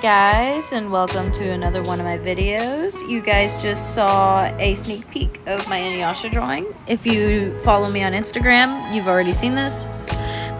Guys, and welcome to another one of my videos. You guys just saw a sneak peek of my Inuyasha drawing. If you follow me on Instagram, you've already seen this.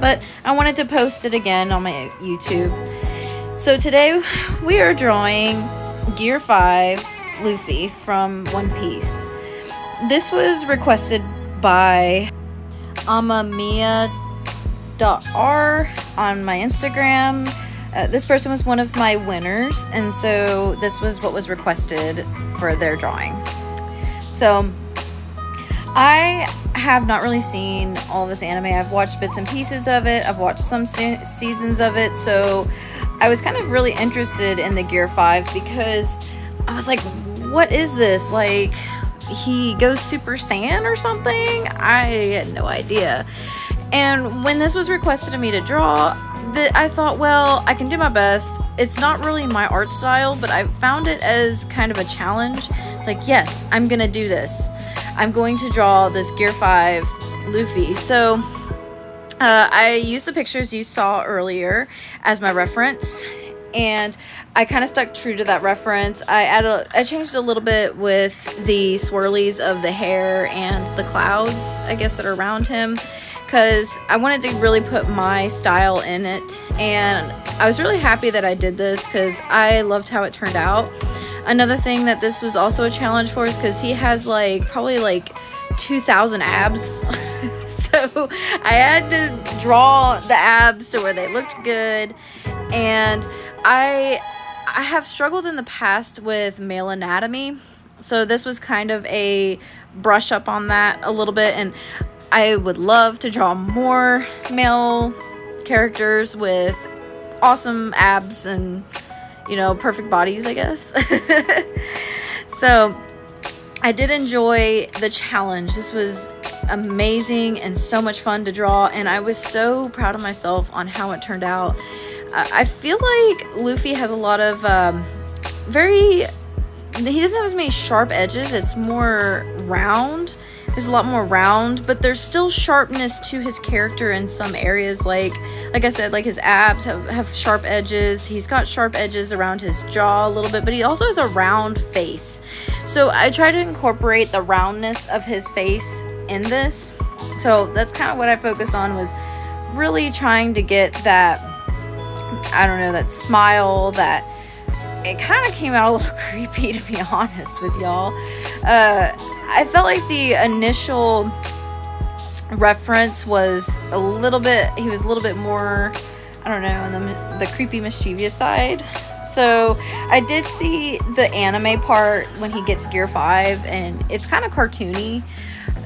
But I wanted to post it again on my YouTube. So today we are drawing Gear 5 Luffy from One Piece. This was requested by Amamiya.r on my Instagram uh, this person was one of my winners, and so this was what was requested for their drawing. So, I have not really seen all this anime. I've watched bits and pieces of it, I've watched some se seasons of it, so I was kind of really interested in the Gear 5 because I was like, what is this? Like, he goes Super Saiyan or something? I had no idea. And when this was requested of me to draw, that I thought, well, I can do my best. It's not really my art style, but I found it as kind of a challenge. It's like, yes, I'm gonna do this. I'm going to draw this Gear 5 Luffy. So uh, I used the pictures you saw earlier as my reference and I kind of stuck true to that reference. I added, I changed a little bit with the swirlies of the hair and the clouds, I guess, that are around him because I wanted to really put my style in it and I was really happy that I did this because I loved how it turned out. Another thing that this was also a challenge for is because he has like probably like 2,000 abs. so I had to draw the abs to where they looked good and I I have struggled in the past with male anatomy so this was kind of a brush up on that a little bit and I would love to draw more male characters with awesome abs and, you know, perfect bodies, I guess. so, I did enjoy the challenge. This was amazing and so much fun to draw, and I was so proud of myself on how it turned out. I feel like Luffy has a lot of um, very. He doesn't have as many sharp edges, it's more round there's a lot more round, but there's still sharpness to his character in some areas. Like, like I said, like his abs have, have sharp edges. He's got sharp edges around his jaw a little bit, but he also has a round face. So I try to incorporate the roundness of his face in this. So that's kind of what I focused on was really trying to get that, I don't know, that smile, that it kind of came out a little creepy to be honest with y'all. Uh, I felt like the initial reference was a little bit, he was a little bit more, I don't know, on the, the creepy, mischievous side. So I did see the anime part when he gets Gear 5, and it's kind of cartoony.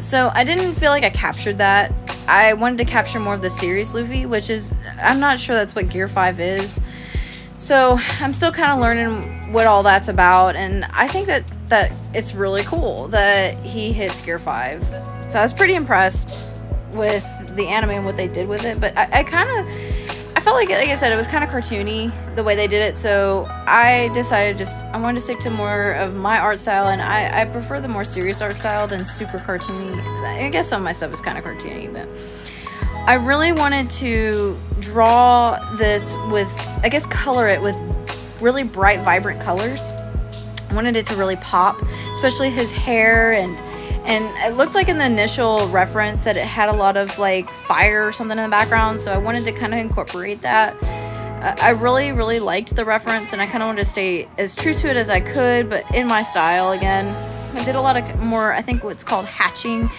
So I didn't feel like I captured that. I wanted to capture more of the series Luffy, which is, I'm not sure that's what Gear 5 is. So I'm still kind of learning what all that's about, and I think that that it's really cool that he hits Gear 5. So I was pretty impressed with the anime and what they did with it, but I, I kind of, I felt like, like I said, it was kind of cartoony the way they did it, so I decided just, I wanted to stick to more of my art style, and I, I prefer the more serious art style than super cartoony. I guess some of my stuff is kind of cartoony, but I really wanted to draw this with, I guess color it with really bright, vibrant colors. Wanted it to really pop, especially his hair and and it looked like in the initial reference that it had a lot of like fire or something in the background so I wanted to kind of incorporate that. I really really liked the reference and I kind of wanted to stay as true to it as I could but in my style again. I did a lot of more I think what's called hatching.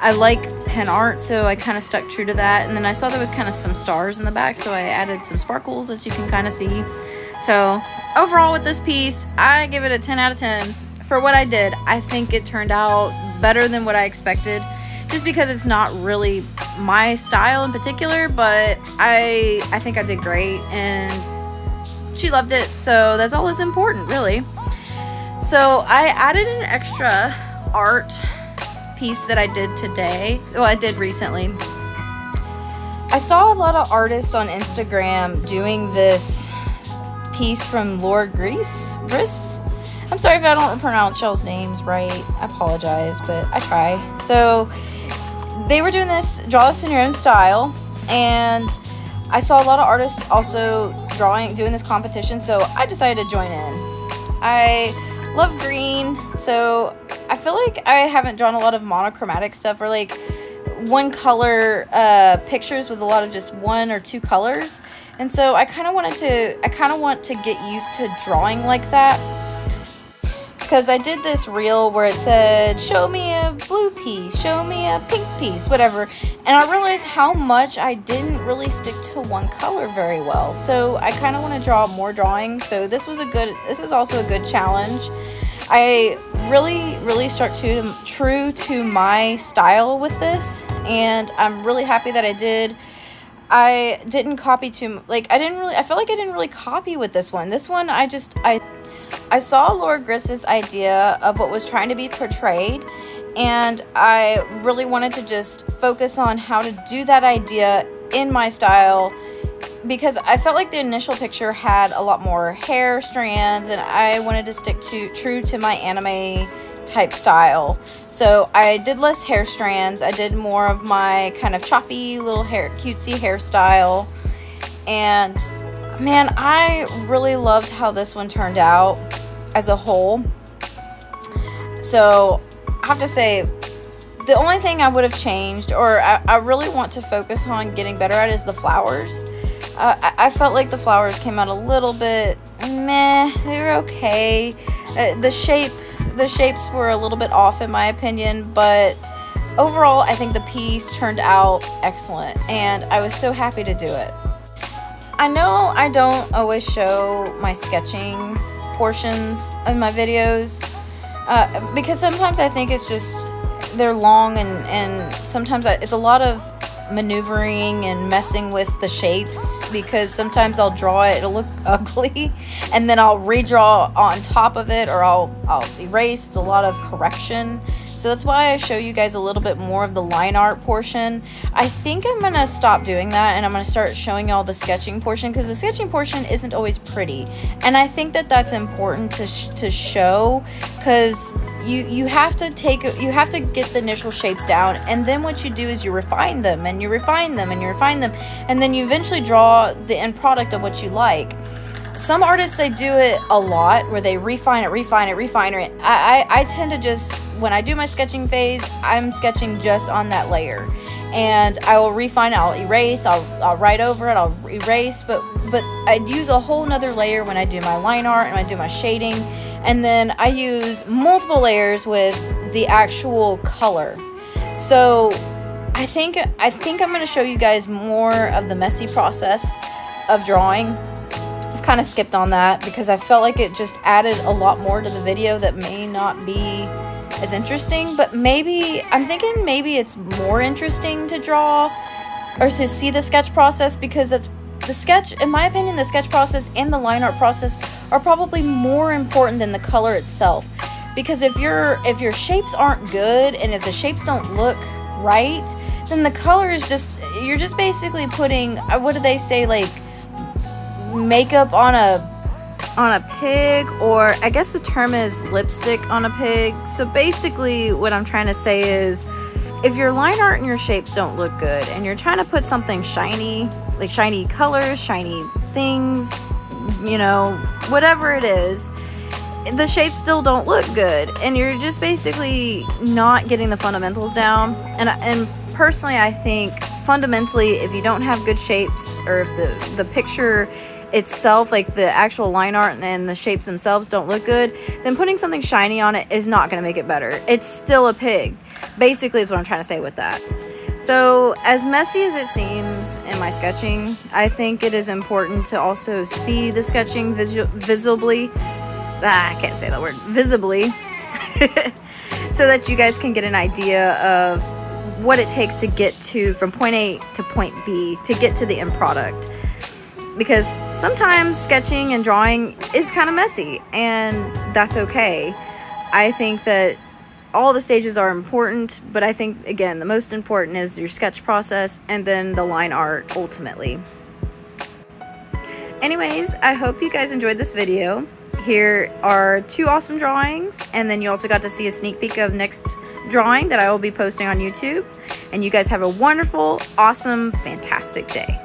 I like pen art so I kind of stuck true to that and then I saw there was kind of some stars in the back so I added some sparkles as you can kind of see. So overall with this piece, I give it a 10 out of 10. For what I did, I think it turned out better than what I expected. Just because it's not really my style in particular, but I I think I did great and she loved it, so that's all that's important, really. So I added an extra art piece that I did today. Well, I did recently. I saw a lot of artists on Instagram doing this piece from Lord Grease. Gris? I'm sorry if I don't pronounce y'all's names right. I apologize, but I try. So they were doing this, draw this in your own style, and I saw a lot of artists also drawing, doing this competition, so I decided to join in. I love green, so I feel like I haven't drawn a lot of monochromatic stuff or like one color uh, pictures with a lot of just one or two colors. And so I kind of wanted to, I kind of want to get used to drawing like that because I did this reel where it said, show me a blue piece, show me a pink piece, whatever. And I realized how much I didn't really stick to one color very well. So I kind of want to draw more drawings. So this was a good, this is also a good challenge. I really, really start to um, true to my style with this. And I'm really happy that I did. I didn't copy too, like, I didn't really, I felt like I didn't really copy with this one. This one, I just, I I saw Laura Griss's idea of what was trying to be portrayed, and I really wanted to just focus on how to do that idea in my style because I felt like the initial picture had a lot more hair strands, and I wanted to stick to true to my anime type style. So I did less hair strands. I did more of my kind of choppy little hair, cutesy hairstyle, and man, I really loved how this one turned out as a whole. So I have to say, the only thing I would have changed, or I, I really want to focus on getting better at, is the flowers. Uh, I, I, felt like the flowers came out a little bit meh. They were okay. Uh, the shape, the shapes were a little bit off in my opinion, but overall, I think the piece turned out excellent, and I was so happy to do it. I know I don't always show my sketching portions of my videos uh, because sometimes I think it's just they're long and, and sometimes I, it's a lot of maneuvering and messing with the shapes because sometimes I'll draw it, it'll look ugly, and then I'll redraw on top of it or I'll, I'll erase. It's a lot of correction. So that's why I show you guys a little bit more of the line art portion. I think I'm going to stop doing that and I'm going to start showing y'all the sketching portion because the sketching portion isn't always pretty. And I think that that's important to, sh to show because you, you have to take, you have to get the initial shapes down and then what you do is you refine them and you refine them and you refine them and then you eventually draw the end product of what you like some artists they do it a lot where they refine it refine it refine it I, I, I tend to just when I do my sketching phase, I'm sketching just on that layer. And I will refine it, I'll erase, I'll, I'll write over it, I'll erase, but, but I use a whole nother layer when I do my line art and I do my shading. And then I use multiple layers with the actual color. So I think, I think I'm going to show you guys more of the messy process of drawing. Kind of skipped on that because I felt like it just added a lot more to the video that may not be as interesting, but maybe I'm thinking maybe it's more interesting to draw or to see the sketch process because it's the sketch in my opinion the sketch process and the line art process are probably more important than the color itself. Because if your if your shapes aren't good and if the shapes don't look right then the color is just you're just basically putting uh, what do they say like makeup on a on a pig, or I guess the term is lipstick on a pig. So basically, what I'm trying to say is if your line art and your shapes don't look good and you're trying to put something shiny, like shiny colors, shiny things, you know, whatever it is, the shapes still don't look good and you're just basically not getting the fundamentals down. And and personally, I think fundamentally if you don't have good shapes or if the the picture itself, like the actual line art and the shapes themselves don't look good, then putting something shiny on it is not going to make it better. It's still a pig, basically, is what I'm trying to say with that. So, as messy as it seems in my sketching, I think it is important to also see the sketching visu visibly. Ah, I can't say that word. Visibly. so that you guys can get an idea of what it takes to get to from point A to point B to get to the end product because sometimes sketching and drawing is kind of messy and that's okay. I think that all the stages are important, but I think again, the most important is your sketch process and then the line art ultimately. Anyways, I hope you guys enjoyed this video. Here are two awesome drawings, and then you also got to see a sneak peek of next drawing that I will be posting on YouTube. And you guys have a wonderful, awesome, fantastic day.